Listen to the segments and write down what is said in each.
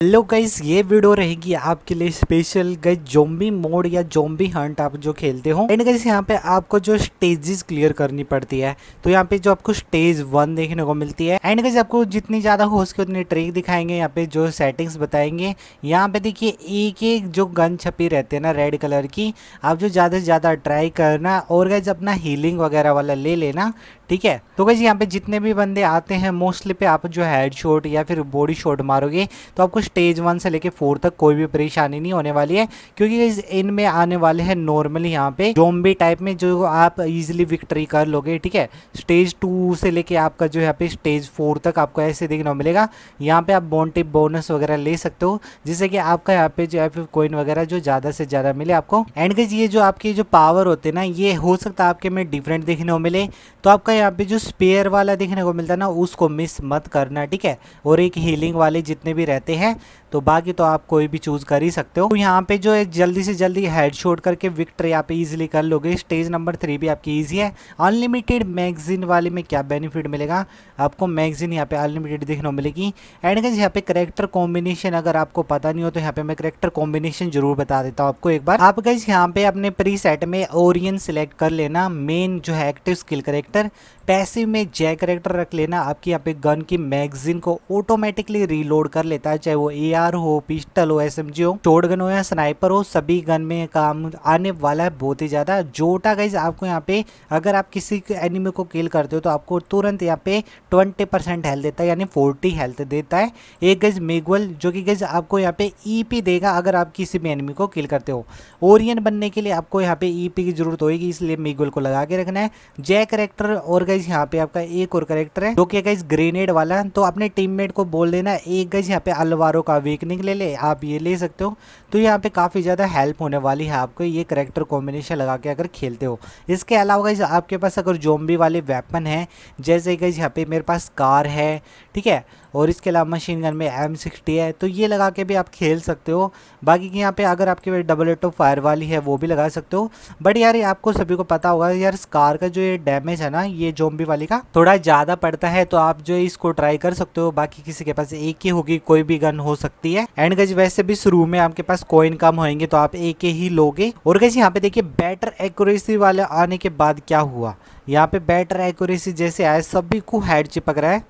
Hello guys, ये video रहेगी आपके लिए स्पेशल गाइस जोम्बी मोड या जोम्बी हंट आप जो खेलते हो। एंड गाइस यहाँ पे आपको जो स्टेजेस क्लियर करनी पड़ती है। तो यहाँ पे जो आपको स्टेज वन देखने को मिलती है। एंड गाइस आपको जितनी ज़्यादा हो सके उतनी ट्रिक दिखाएँगे, यहाँ पे जो सेटिंग्स बताएँगे। यहाँ पे देखिए, एक एक जो गन छपी रहती है ना रेड कलर की, आप जो ज़्यादा से ज़्यादा ट्राई करना और गाइज़ अपना हीलिंग वगैरह वाला ले लेना, ठीक है? तो गाइज़ यहाँ पे जितने भी बंदे आते हैं मोस्टली पे आप जो हेड शॉट या फिर बॉडी शॉट मारोगे तो आपको स्टेज वन से लेके फोर तक कोई भी परेशानी नहीं होने वाली है, क्योंकि इनमें आने वाले हैं नॉर्मली यहाँ पे जोम्बी टाइप में, जो आप इजिली विक्ट्री कर लोगे, ठीक है? स्टेज टू से लेके आपका जो यहाँ पे स्टेज फोर तक आपको ऐसे देखने को मिलेगा। यहाँ पे आप बॉन्टी बोनस वगैरह ले सकते हो, जिससे कि आपका यहाँ पे जो है कोइन वगैरह जो ज़्यादा से ज़्यादा मिले आपको। एंड गज ये जो आपके जो पावर होते हैं ना, ये हो सकता है आपके में डिफरेंट देखने को मिले। तो आपका यहाँ पे जो स्पेयर वाला देखने को मिलता है ना, उसको मिस मत करना, ठीक है? और एक हीलिंग वाले जितने भी रहते हैं तो बाकी तो आप कोई भी चूज़ कर ही सकते हो। तो यहाँ पे जो है जल्दी से जल्दी हेड शॉट करके विक्ट्री यहाँ पे इजीली कर लोगे। स्टेज नंबर थ्री भी आपकी इजी है। अनलिमिटेड मैगजीन वाले में क्या बेनिफिट मिलेगा? आपको मैगजीन यहाँ पे अनलिमिटेड देखने को मिलेगी। एंड गज यहाँ पे करेक्टर कॉम्बिनेशन अगर आपको पता नहीं हो तो यहाँ पे मैं करेक्टर कॉम्बिनेशन ज़रूर बता देता हूँ आपको एक बार। आप गज यहाँ पे अपने प्री में ओरियन सिलेक्ट कर लेना। मेन जो है एक्टिव स्किल करेक्टर पैसिव में जय करेक्टर रख लेना, आपकी यहाँ पे गन की मैगजीन को ऑटोमेटिकली रीलोड कर लेता है, चाहे वो एआर हो पिस्टल हो एस हो शोट गन हो या स्नाइपर हो, सभी गन में काम आने वाला है बहुत ही ज़्यादा। जोटा गाइज़ आपको यहाँ पे, अगर आप किसी एनिमी को किल करते हो तो आपको तुरंत यहाँ पे ट्वेंटी परसेंट हेल्थ देता है, यानी फोर्टी हेल्थ देता है। एक गज मेगवल जो कि गज आपको यहाँ पे ई e देगा अगर आप किसी भी एनिमी को किल करते हो। ओरियन बनने के लिए आपको यहाँ पे ई e की ज़रूरत होगी, इसलिए मेगवल को लगा के रखना है। जय करेक्टर और गज यहाँ पे आपका एक और करेक्टर है, जो कि गाइज़ ग्रेनेड वाला तो अपने टीममेट को बोल देना, एक गज यहाँ पे अलवारों का वीकनिंग ले ले, आप ये ले सकते हो। तो यहाँ पे काफ़ी ज़्यादा हेल्प होने वाली है आपको ये करेक्टर कॉम्बिनेशन लगा के अगर खेलते हो। इसके अलावा गाइज़ आपके पास अगर जोम्बी वाले वेपन है, जैसे गाइज़ यहाँ पे मेरे पास कार है, ठीक है? और इसके अलावा मशीन गन में एम सिक्सटी है तो ये लगा के भी आप खेल सकते हो। बाकी यहाँ पे अगर आपके पास डबल एटो फायर वाली है, वो भी लगा सकते हो। बट यार आपको सभी को पता होगा, यार कार का जो ये डैमेज है ना, ये जोम्बी वाली का, थोड़ा ज़्यादा पड़ता है तो आप जो इसको ट्राई कर सकते हो। बाकी किसी के पास एक ही होगी, कोई भी गन हो सकती है। एंड गज वैसे भी शुरू में आपके पास कोइन कम होंगे तो आप एक ही लोगे। और गज यहाँ पे देखिए बेटर एक्यूरेसी वाले आने के बाद क्या हुआ? यहाँ पे बेटर एक्यूरेसी जैसे आए सभी को हेड चिपक रहा है।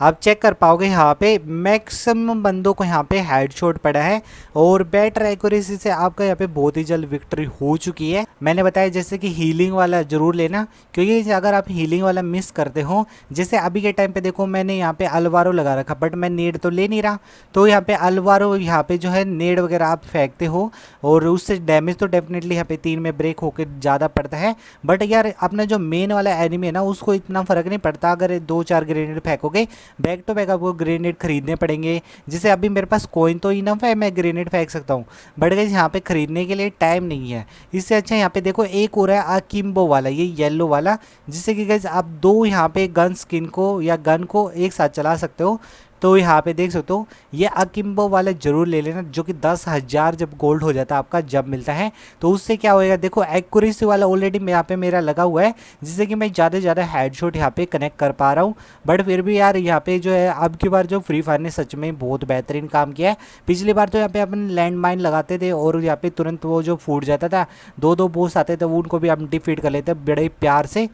आप चेक कर पाओगे यहाँ पे मैक्सिमम बंदों को यहाँ पे हेडशॉट पड़ा है और बेटर एक्यूरेसी से आपका यहाँ पे बहुत ही जल्द विक्ट्री हो चुकी है। मैंने बताया जैसे कि हीलिंग वाला ज़रूर लेना, क्योंकि अगर आप हीलिंग वाला मिस करते हो, जैसे अभी के टाइम पे देखो मैंने यहाँ पे अलवारो लगा रखा बट मैं नेड तो ले नहीं रहा। तो यहाँ पे अलवारो, यहाँ पे जो है नेड वगैरह आप फेंकते हो और उससे डैमेज तो डेफिनेटली यहाँ पे तीन में ब्रेक होकर ज़्यादा पड़ता है। बट यार, अपना जो मेन वाला एनिमी है ना, उसको इतना फ़र्क नहीं पड़ता। अगर दो चार ग्रेनेड फेंकोगे बैक टू बैक आपको ग्रेनेड खरीदने पड़ेंगे। जिसे अभी मेरे पास कोइन तो ही नफ है, मैं ग्रेनेड फेंक सकता हूँ। बट गई यहाँ पे खरीदने के लिए टाइम नहीं है। इससे अच्छा यहाँ पे देखो, एक हो रहा है अकिम्बो वाला, ये येलो वाला, जिससे कि गई आप दो यहाँ पे गन स्किन को या गन को एक साथ चला सकते हो। तो यहाँ पे देख सकते हो, ये अकिम्बो वाले ज़रूर ले लेना, जो कि दस हज़ार जब गोल्ड हो जाता है आपका, जब मिलता है तो उससे क्या होएगा? देखो एक्यूरेसी वाला ऑलरेडी यहाँ पे मेरा लगा हुआ है, जिससे कि मैं ज़्यादा से ज़्यादा हेडशॉट यहाँ पे कनेक्ट कर पा रहा हूँ। बट फिर भी यार, यहाँ पे जो है, अब की बार जो फ्री फायर ने सच में बहुत बेहतरीन काम किया है। पिछली बार तो यहाँ पे अपन लैंड माइन लगाते थे और यहाँ पे तुरंत वो जो फूट जाता था दो दो बोस आते थे, वो उनको भी हम डिफीट कर लेते बड़े प्यार से।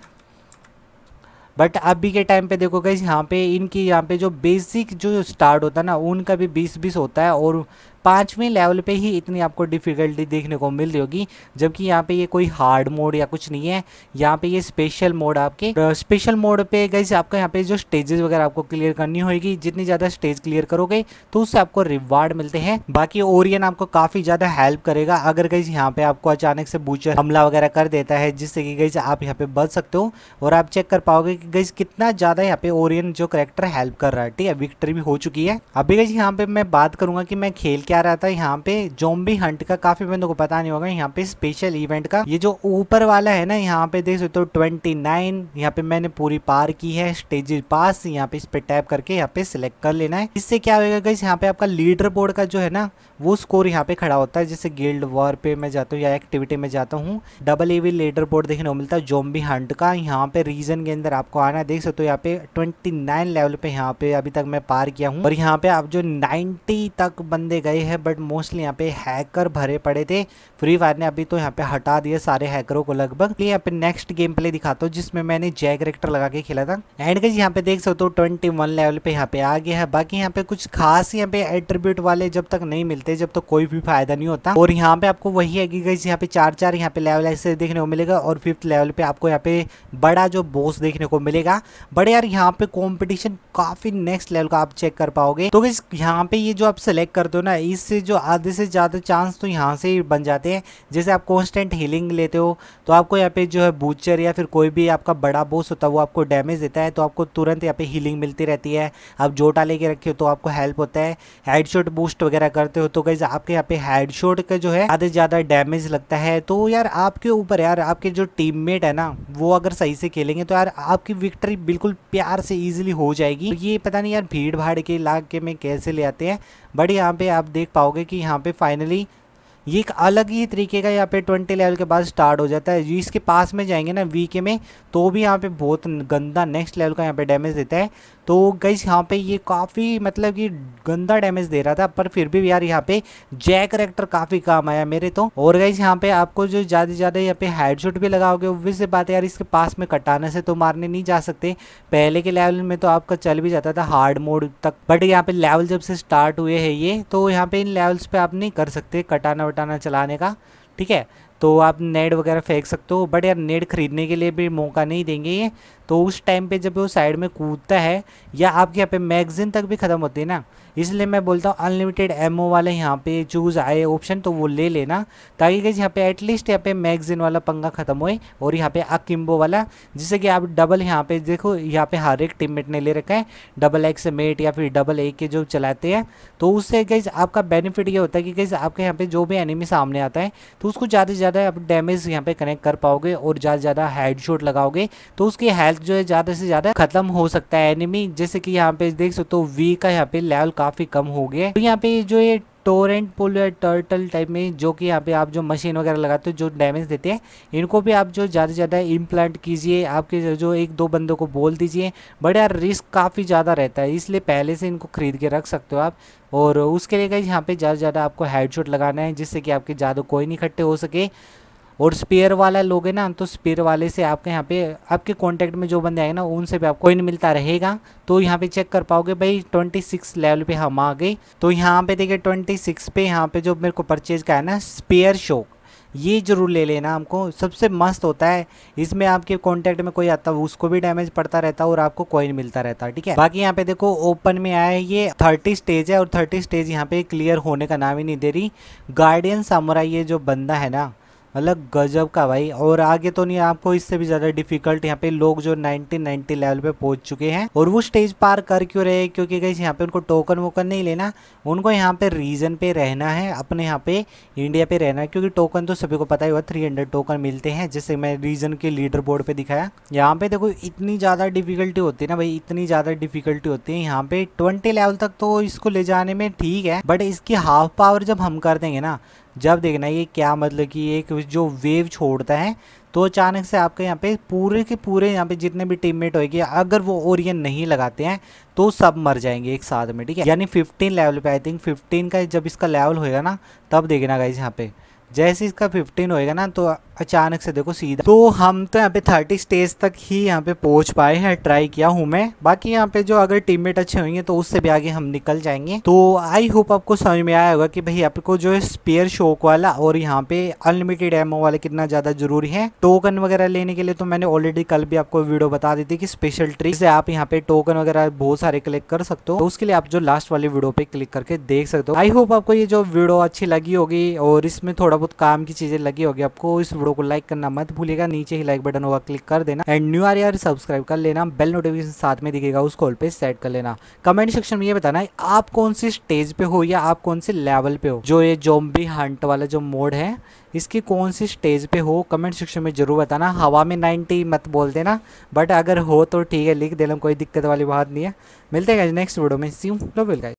बट अभी के टाइम पे देखो गई यहाँ पे इनकी, यहाँ पे जो बेसिक जो स्टार्ट होता है ना, उनका भी बीस बीस होता है और पाँचवें लेवल पे ही इतनी आपको डिफ़िकल्टी देखने को मिल रही होगी, जबकि यहाँ पे ये कोई हार्ड मोड या कुछ नहीं है। यहाँ पे ये स्पेशल मोड आपके स्पेशल मोड पे गई आपका यहाँ पे जो स्टेजेस वगैरह आपको क्लियर करनी होगी, जितनी ज़्यादा स्टेज क्लियर करोगे तो उससे आपको रिवार्ड मिलते हैं। बाकी ओरियन आपको काफ़ी ज़्यादा हेल्प करेगा, अगर गई यहाँ पे आपको अचानक से बूचर हमला वगैरह कर देता है, जिससे कि गई आप यहाँ पे बच सकते हो, और आप चेक कर पाओगे कि गई कितना ज़्यादा यहाँ पे ओरियन जो करेक्टर हेल्प कर रहा है, ठीक है? विक्ट्री भी हो चुकी है। अभी गई यहाँ पे मैं बात करूँगा कि मैं खेल क्या क्या रहता है यहाँ पे जोम्बी हंट का काफ़ी बंदों को पता नहीं होगा यहाँ पे स्पेशल इवेंट का ये जो ऊपर वाला है ना यहाँ पे देख सकते हो ट्वेंटी नाइन यहाँ पे मैंने पूरी पार की है स्टेज पास यहाँ पे इस पे टैप करके यहाँ पे सिलेक्ट कर लेना है इससे क्या होगा गाइस यहाँ पे आपका लीडर बोर्ड का जो है ना वो स्कोर यहाँ पे खड़ा होता है जैसे गिल्ड वॉर पे मैं जाता हूँ या एक्टिविटी में जाता हूँ डबल एवी लीडर बोर्ड देखने को मिलता है जोम्बी हंट का यहाँ पे रीजन के अंदर आपको आना है देख सकते हो यहाँ पे ट्वेंटी लेवल पे यहाँ पे अभी तक मैं पार किया हूँ और यहाँ पे आप जो नाइनटी तक बंदे गए हैं बट मोस्टली यहाँ पे हैकर भरे पड़े थे फ्री फायर ने अभी तो यहाँ पे हटा दिए सारे हैकरों को लगभग यहाँ पे नेक्स्ट गेम प्ले दिखाता हूँ जिसमें मैंने जय करेक्टर लगा के खेला था एंड गाइस यहाँ पे देख सकते हो ट्वेंटी वन लेवल पे यहाँ पे आ गया है बाकी यहाँ पे कुछ खास यहाँ पे एट्रीब्यूट वाले जब तक नहीं मिलते जब तक तो कोई भी फ़ायदा नहीं होता और यहाँ पे आपको वही है कि गाइस यहाँ पे चार चार यहाँ पे लेवल ऐसे देखने को मिलेगा और फिफ्थ लेवल पे आपको यहाँ पे बड़ा जो बॉस देखने को मिलेगा बट यार यहाँ पे कॉम्पिटिशन काफ़ी नेक्स्ट लेवल का आप चेक कर पाओगे तो यहाँ पे ये जो आप सेलेक्ट करते हो ना इससे जो आधे से ज़्यादा चांस तो यहाँ से ही बन जाते हैं। जैसे आप कॉन्स्टेंट हीलिंग लेते हो तो आपको यहाँ पे जो है बूचर या फिर कोई भी आपका बड़ा बोस होता है, वो आपको डैमेज देता है तो आपको तुरंत यहाँ पे हीलिंग मिलती रहती है। आप जोटा लेके रखे हो तो आपको हेल्प होता है। हेडशॉट बूस्ट वगैरह करते हो तो गई आपके यहाँ पे हेडशॉट का जो है आधे ज़्यादा डैमेज लगता है। तो यार आपके ऊपर यार, आपके जो टीममेट है ना, वो अगर सही से खेलेंगे तो यार आपकी विक्ट्री बिल्कुल प्यार से ईजिली हो जाएगी। तो ये पता नहीं यार भीड़ भाड़ के इलाके में कैसे ले आते हैं। बट यहाँ पे आप देख पाओगे कि यहाँ पे फाइनली ये एक अलग ही तरीके का यहाँ पे ट्वेंटी लेवल के बाद स्टार्ट हो जाता है। इसके पास में जाएँगे ना वी के में तो भी यहाँ पे बहुत गंदा नेक्स्ट लेवल का यहाँ पे डैमेज देता है। तो गई यहाँ पे ये काफ़ी मतलब कि गंदा डैमेज दे रहा था, पर फिर भी यार यहाँ पे जैक करेक्टर काफ़ी काम आया मेरे तो। और गई यहाँ पे आपको जो ज़्यादा से ज़्यादा यहाँ पे हेडशॉट भी लगाओगे ऑब्वियस बात है यार, इसके पास में कटाने से तो मारने नहीं जा सकते। पहले के लेवल में तो आपका चल भी जाता था हार्ड मोड तक बट यहाँ पे लेवल जब से स्टार्ट हुए हैं ये तो यहाँ पे इन लेवल्स पे आप नहीं कर सकते कटाना वटाना चलाने का, ठीक है? तो आप नेट वगैरह फेंक सकते हो बट यार नेट खरीदने के लिए भी मौका नहीं देंगे ये। तो उस टाइम पे जब वो साइड में कूदता है, या आपके यहाँ पे मैगजीन तक भी ख़त्म होती है ना, इसलिए मैं बोलता हूँ अनलिमिटेड एमओ वाले यहाँ पे चूज़ आए ऑप्शन तो वो ले लेना, ताकि कहीं यहाँ पे एटलीस्ट यहाँ पे मैगजीन वाला पंगा ख़त्म होए, और यहाँ पे अकिम्बो वाला, जिससे कि आप डबल यहाँ पे देखो, यहाँ पे हर एक टीममेट ने ले रखा है डबल एक्स मेट या फिर डबल ए के जो चलाते हैं तो उससे गई आपका बेनिफिट ये होता है कि गई आपके यहाँ पर जो भी एनिमी सामने आता है तो उसको ज़्यादा से ज़्यादा आप डैमेज यहाँ पे कनेक्ट कर पाओगे, और ज़्यादा से ज़्यादा हेड लगाओगे तो उसकी हेल्थ जो है ज़्यादा से ज़्यादा खत्म हो सकता है एनिमी जैसे कि यहाँ पे देख सकते हो वी का यहाँ पे लेवल काफ़ी कम हो गया। तो यहाँ पे जो ये टोरेंट पुल या टर्टल टाइप में जो कि यहाँ पे आप जो मशीन वगैरह लगाते हो, जो डैमेज देते हैं, इनको भी आप जो ज़्यादा से ज़्यादा इम्प्लांट कीजिए। आपके जो एक दो बंदों को बोल दीजिए। बट यार रिस्क काफ़ी ज़्यादा रहता है, इसलिए पहले से इनको खरीद के रख सकते हो आप। और उसके लिए कहीं यहाँ पे ज़्यादा ज़्यादा आपको हेडशॉट लगाना है, जिससे कि आपके ज़्यादा कोई नहीं इकट्ठे हो सके। और स्पेयर वाला लोगे ना तो स्पेयर वाले से आपके यहाँ पे, आपके कांटेक्ट में जो बंदे आएँगे ना, उनसे भी आपको कोइन मिलता रहेगा। तो यहाँ पे चेक कर पाओगे भाई 26 लेवल पे हम आ गए। तो यहाँ पे देखिए 26 पे यहाँ पे जो मेरे को परचेज का है ना स्पेयर शोक ये ज़रूर ले लेना हमको। सबसे मस्त होता है, इसमें आपके कांटेक्ट में कोई आता है उसको भी डैमेज पड़ता रहता है और आपको कोइन मिलता रहता है ठीक है? बाकी यहाँ पे देखो ओपन में आया है ये थर्टी स्टेज है और थर्टी स्टेज यहाँ पे क्लियर होने का नाम ही नहीं दे रही। गार्डियन सामुरा ये जो बंदा है ना मतलब गजब का भाई। और आगे तो नहीं, आपको इससे भी ज़्यादा डिफ़िकल्ट यहाँ पे लोग जो 1990 लेवल पे पहुँच चुके हैं और वो स्टेज पार कर क्यों रहे क्योंकि गई यहाँ पे उनको टोकन वोकन नहीं लेना, उनको यहाँ पे रीजन पे रहना है, अपने यहाँ पे इंडिया पे रहना है। क्योंकि टोकन तो सभी को पता ही हुआ थ्री टोकन मिलते हैं, जैसे मैं रीजन के लीडर बोर्ड पे दिखाया। यहाँ पे देखो, इतनी ज़्यादा डिफिकल्टी होती है ना भाई, इतनी ज़्यादा डिफिकल्टी होती है यहाँ पे। ट्वेंटी लेवल तक तो इसको ले जाने में ठीक है बट इसकी हाफ़ पावर जब हम कर देंगे ना जब देखना ये क्या मतलब कि एक जो वेव छोड़ता है तो अचानक से आपके यहाँ पे पूरे के पूरे यहाँ पे जितने भी टीममेट होएगी, अगर वो ओरियन नहीं लगाते हैं तो सब मर जाएँगे एक साथ में, ठीक है? यानी 15 लेवल पे आई थिंक 15 का जब इसका लेवल होएगा ना, तब देखना गाइज़ यहाँ पे। जैसे इसका 15 होएगा ना तो अचानक से देखो सीधा तो हम तो यहाँ पे 30 स्टेज तक ही यहाँ पे पहुँच पाए हैं ट्राई किया हूँ मैं। बाकी यहाँ पे जो अगर टीममेट अच्छे होंगे तो उससे भी आगे हम निकल जाएँगे। तो आई होप आपको समझ में आया होगा कि भाई आपको जो है स्पेयर शोक वाला और यहाँ पे अनलिमिटेड एमओ वाले कितना ज़्यादा ज़रूरी है। टोकन वगैरह लेने के लिए तो मैंने ऑलरेडी कल भी आपको वीडियो बता दी थी कि स्पेशल ट्रिक से आप यहाँ पे टोकन वगैरह बहुत सारे कलेक्ट कर सकते हो। तो उसके लिए आप जो लास्ट वाली वीडियो पे क्लिक करके देख सकते हो। आई होप आपको ये जो वीडियो अच्छी लगी होगी और इसमें थोड़ा थोड़ा बहुत काम की चीज़ें लगी होगी आपको, इस वीडियो को लाइक करना मत भूलिएगा, नीचे ही लाइक बटन होगा क्लिक कर देना। एंड न्यू आर यार सब्सक्राइब कर लेना बेल नोटिफिकेशन साथ में दिखेगा, उस कॉल पे सेट कर लेना। कमेंट सेक्शन में ये बताना है, आप कौन सी स्टेज पे हो या आप कौन से लेवल पे हो? जो ये जोम्बी हंट वाला जो मोड है, इसकी कौन सी स्टेज पे हो? कमेंट सेक्शन में ज़रूर बताना। हवा में 90 मत बोल देना। बट अगर हो तो ठीक है, लिख देना, कोई दिक्कत वाली बात नहीं है। मिलते हैं नेक्स्ट वीडियो में। See you love guys